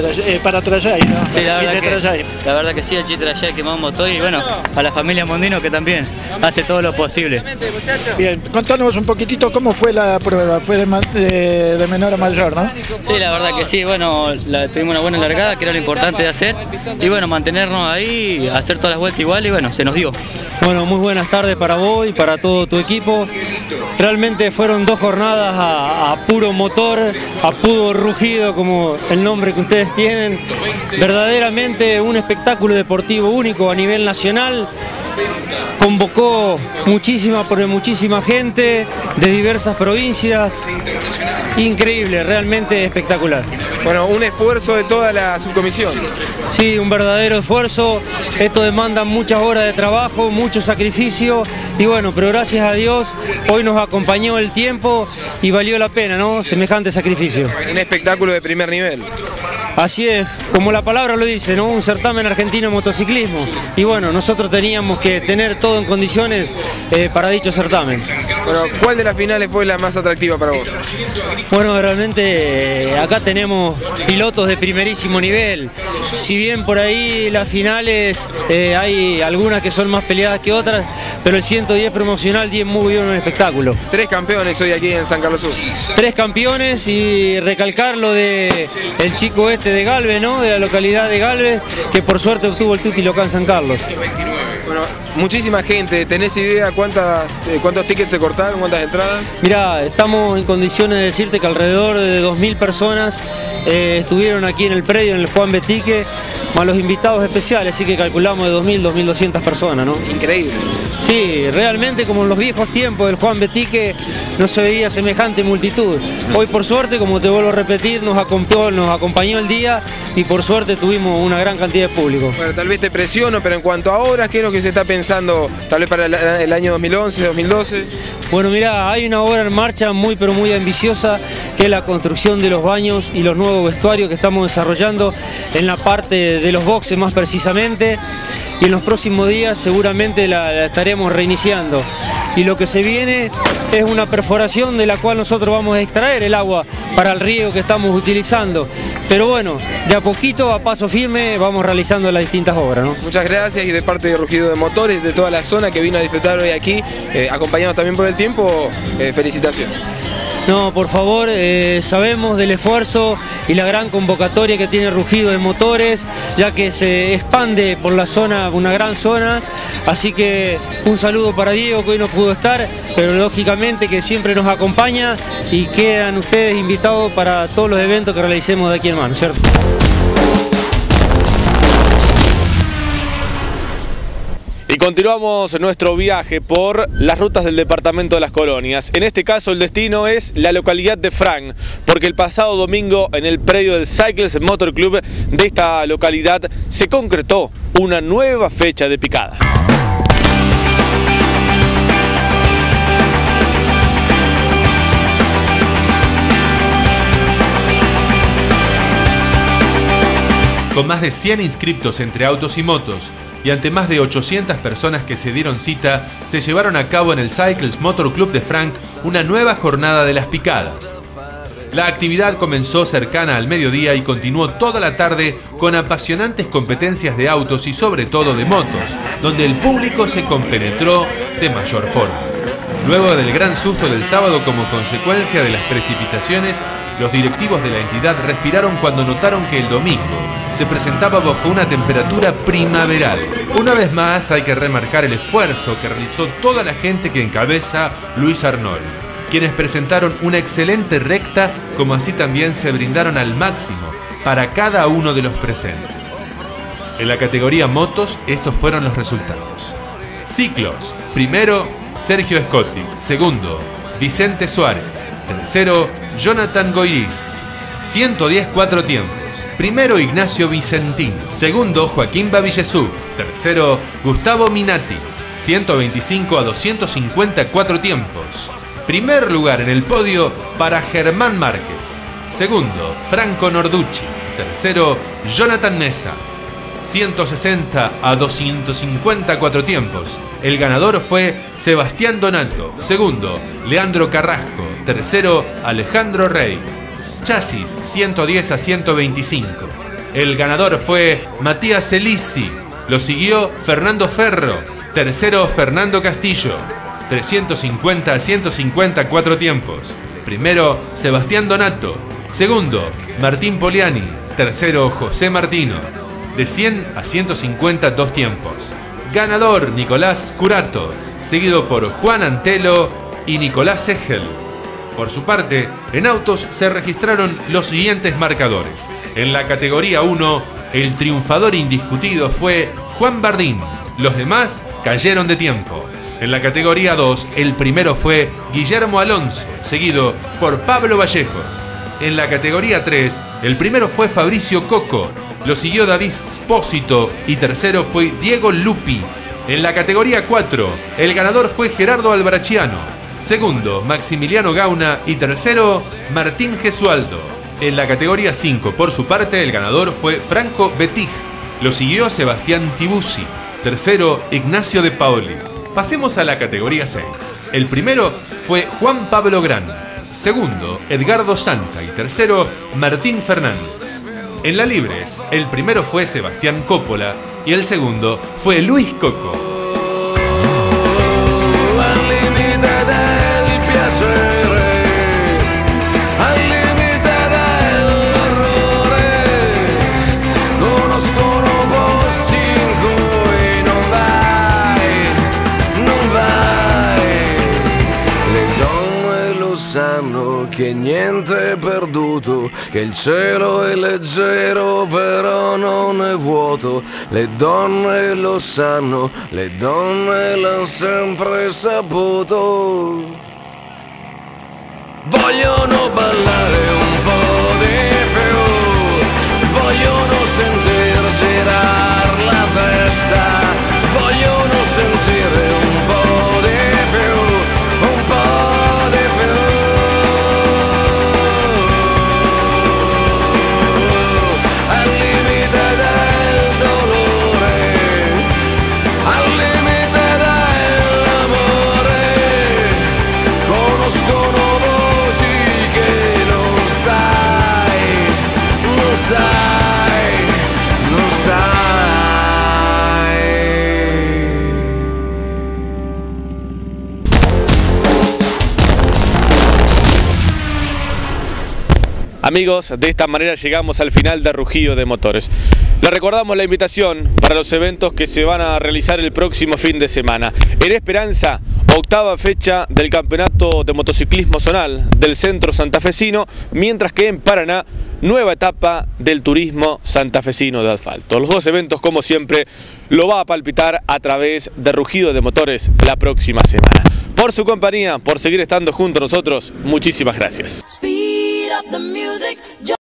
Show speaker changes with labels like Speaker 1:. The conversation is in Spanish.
Speaker 1: eh, para Trayay, ¿no?
Speaker 2: Sí, la verdad, que, la verdad que sí, el ya quemó un motor y bueno, a la familia Mondino que también hace todo lo posible.
Speaker 1: Bien, contanos un poquitito cómo fue la prueba. Fue de, ma- de- de menor a mayor, ¿no?
Speaker 2: Sí, la verdad que sí, bueno, la- tuvimos una buena largada, que era lo importante de hacer, y bueno, mantenernos ahí, hacer todas las vueltas igual y bueno, se nos dio.
Speaker 3: Bueno, muy buenas tardes para vos y para todo tu equipo. Realmente fueron dos jornadas a, a puro motor, a puro rugido, como el nombre que ustedes tienen. Verdaderamente un espectáculo deportivo único a nivel nacional. Convocó muchísima, muchísima gente de diversas provincias. Increíble, realmente espectacular.
Speaker 4: Bueno, un esfuerzo de toda la subcomisión.
Speaker 3: Sí, un verdadero esfuerzo. Esto demanda muchas horas de trabajo, mucho sacrificio y bueno, pero gracias a Dios hoy nos acompañó el tiempo y valió la pena, ¿no? Semejante sacrificio.
Speaker 4: Un espectáculo de primer nivel.
Speaker 3: Así es, como la palabra lo dice, ¿no? Un certamen argentino de motociclismo. Y bueno, nosotros teníamos que tener todo en condiciones eh, para dicho certamen.
Speaker 4: Bueno, ¿cuál de las finales fue la más atractiva para vos?
Speaker 3: Bueno, realmente eh, acá tenemos pilotos de primerísimo nivel. Si bien por ahí las finales eh, hay algunas que son más peleadas que otras, pero el 110 promocional 10 muy bien un espectáculo.
Speaker 4: Tres campeones hoy aquí en San Carlos Sur.
Speaker 3: Tres campeones y recalcar lo de el chico este de Galvez, ¿no? De la localidad de Galvez, que por suerte obtuvo el Tuti local San Carlos.
Speaker 4: Bueno, muchísima gente. ¿Tenés idea cuántas, eh, cuántos tickets se cortaron, cuántas entradas?
Speaker 3: Mirá, estamos en condiciones de decirte que alrededor de 2.000 personas eh, estuvieron aquí en el predio, en el Juan Betique, más los invitados especiales, así que calculamos de 2.000, 2.200 personas, ¿no?
Speaker 4: Increíble.
Speaker 3: Sí, realmente como en los viejos tiempos del Juan Betique no se veía semejante multitud. Hoy por suerte, como te vuelvo a repetir, nos acompañó, nos acompañó el día y por suerte tuvimos una gran cantidad de público.
Speaker 4: Bueno, tal vez te presiono, pero en cuanto a horas, ¿qué es lo que se está pensando tal vez para el, el año 2011, 2012?
Speaker 3: Bueno, mira, hay una obra en marcha muy pero muy ambiciosa que es la construcción de los baños y los nuevos vestuarios que estamos desarrollando en la parte de los boxes más precisamente y en los próximos días seguramente la, estaremos reiniciando. Y lo que se viene es una perforación de la cual nosotros vamos a extraer el agua para el río que estamos utilizando. Pero bueno, de a poquito, a paso firme, vamos realizando las distintas obras.
Speaker 4: Muchas gracias y de parte de Rugido de Motores, de toda la zona que vino a disfrutar hoy aquí, eh, acompañados también por el tiempo, eh, felicitaciones.
Speaker 3: No, por favor, eh, sabemos del esfuerzo y la gran convocatoria que tiene Rugido de Motores, ya que se expande por la zona, una gran zona. Así que un saludo para Diego, que hoy no pudo estar, pero lógicamente que siempre nos acompaña y quedan ustedes invitados para todos los eventos que realicemos de aquí en mano, ¿cierto?
Speaker 5: Continuamos nuestro viaje por las rutas del departamento de las colonias. En este caso el destino es la localidad de Frank, porque el pasado domingo en el predio del Cycles Motor Club de esta localidad se concretó una nueva fecha de picadas.
Speaker 6: Con más de 100 inscriptos entre autos y motos y ante más de 800 personas que se dieron cita, se llevaron a cabo en el Cycles Motor Club de Frank una nueva jornada de las picadas. La actividad comenzó cercana al mediodía y continuó toda la tarde con apasionantes competencias de autos y sobre todo de motos, donde el público se compenetró de mayor forma. Luego del gran susto del sábado como consecuencia de las precipitaciones, los directivos de la entidad respiraron cuando notaron que el domingo se presentaba bajo una temperatura primaveral. Una vez más hay que remarcar el esfuerzo que realizó toda la gente que encabeza Luis Arnold, quienes presentaron una excelente recta como así también se brindaron al máximo para cada uno de los presentes. En la categoría motos estos fueron los resultados. Ciclos, primero Sergio Scotti, segundo Vicente Suárez, tercero Jonathan Goiz, 110 cuatro tiempos. Primero Ignacio Vicentín, segundo Joaquín Bavillesú, tercero Gustavo Minati, 125 a 254 tiempos. Primer lugar en el podio para Germán Márquez, segundo Franco Norducci, tercero Jonathan Mesa, 160 a 254 tiempos. El ganador fue Sebastián Donato, segundo Leandro Carrasco, tercero Alejandro Rey. Chasis 110 a 125. El ganador fue Matías Elisi. Lo siguió Fernando Ferro. Tercero Fernando Castillo. 350 a 150 cuatro tiempos. Primero Sebastián Donato. Segundo Martín Poliani. Tercero José Martino. De 100 a 150 dos tiempos. Ganador Nicolás Scurato. Seguido por Juan Antelo y Nicolás Egel. Por su parte, en autos se registraron los siguientes marcadores. En la categoría 1, el triunfador indiscutido fue Juan Bardín. Los demás cayeron de tiempo. En la categoría 2, el primero fue Guillermo Alonso, seguido por Pablo Vallejos. En la categoría 3, el primero fue Fabricio Coco, lo siguió David Spósito y tercero fue Diego Lupi. En la categoría 4, el ganador fue Gerardo Albrachiano, Segundo, Maximiliano Gauna. Y tercero, Martín Gesualdo. En la categoría 5, por su parte, el ganador fue Franco Betig. Lo siguió Sebastián Tibusi. Tercero, Ignacio de Paoli. Pasemos a la categoría 6. El primero fue Juan Pablo Gran. Segundo, Edgardo Santa. Y tercero, Martín Fernández. En la Libres, el primero fue Sebastián Coppola y el segundo fue Luis Coco.
Speaker 7: Che niente è perduto, che il cielo è leggero però non è vuoto, le donne lo sanno, le donne l'hanno sempre saputo. Vogliono ballare
Speaker 5: Amigos, de esta manera llegamos al final de Rugido de Motores. Les recordamos la invitación para los eventos que se van a realizar el próximo fin de semana. En Esperanza, octava fecha del Campeonato de Motociclismo Zonal del Centro Santafesino, mientras que en Paraná, nueva etapa del Turismo Santafesino de Asfalto. Los dos eventos, como siempre, lo va a palpitar a través de Rugido de Motores la próxima semana. Por su compañía, por seguir estando junto a nosotros, muchísimas gracias.
Speaker 8: the music.